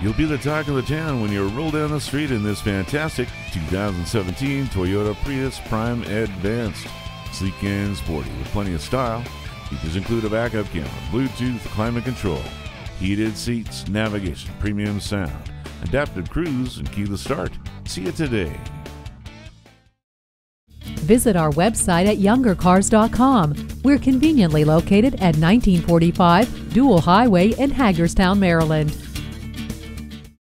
You'll be the talk of the town when you roll down the street in this fantastic 2017 Toyota Prius Prime Advanced. Sleek and sporty with plenty of style. Features include a backup camera, Bluetooth, climate control, heated seats, navigation, premium sound, adaptive cruise, and keyless start. See you today. Visit our website at youngercars.com. We're conveniently located at 1945 Dual Highway in Hagerstown, Maryland.